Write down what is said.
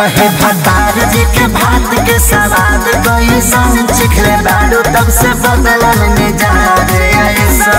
रहे भतार जी के भात के सवाद कोई सन चिखले बाड़ू तब से बदलन में जा रे ऐसा।